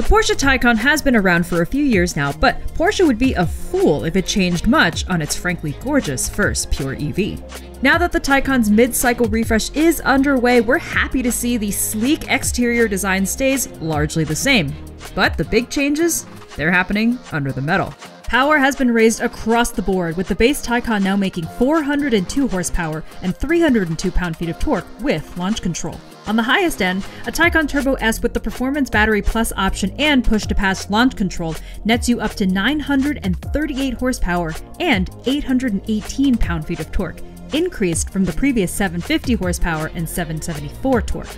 Porsche Taycan has been around for a few years now, but Porsche would be a fool if it changed much on its frankly gorgeous first pure EV. Now that the Taycan's mid-cycle refresh is underway, we're happy to see the sleek exterior design stays largely the same. But the big changes, they're happening under the metal. Power has been raised across the board, with the base Taycan now making 402 horsepower and 302 pound-feet of torque with launch control. On the highest end, a Taycan Turbo S with the Performance Battery Plus option and push-to-pass launch control nets you up to 938 horsepower and 818 pound-feet of torque, increased from the previous 750 horsepower and 774 torque.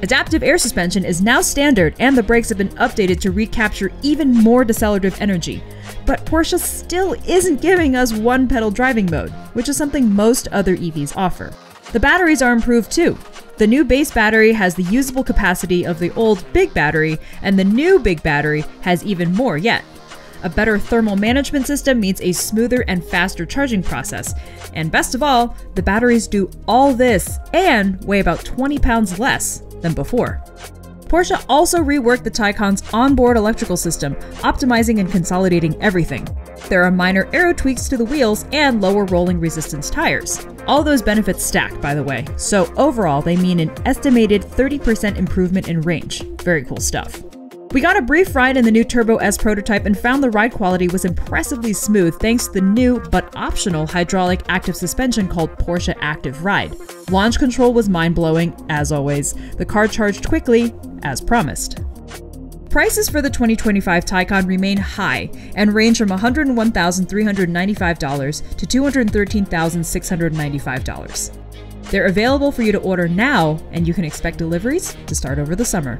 Adaptive air suspension is now standard, and the brakes have been updated to recapture even more decelerative energy. But Porsche still isn't giving us one pedal driving mode, which is something most other EVs offer. The batteries are improved too. The new base battery has the usable capacity of the old big battery, and the new big battery has even more yet. A better thermal management system means a smoother and faster charging process. And best of all, the batteries do all this and weigh about 20 pounds less than before. Porsche also reworked the Taycan's onboard electrical system, optimizing and consolidating everything. There are minor aero tweaks to the wheels and lower rolling resistance tires. All those benefits stack, by the way, so overall they mean an estimated 30% improvement in range. Very cool stuff. We got a brief ride in the new Turbo S prototype and found the ride quality was impressively smooth thanks to the new but optional hydraulic active suspension called Porsche Active Ride. Launch control was mind blowing, as always. The car charged quickly, as promised. Prices for the 2025 Taycan remain high and range from $101,395 to $213,695. They're available for you to order now, and you can expect deliveries to start over the summer.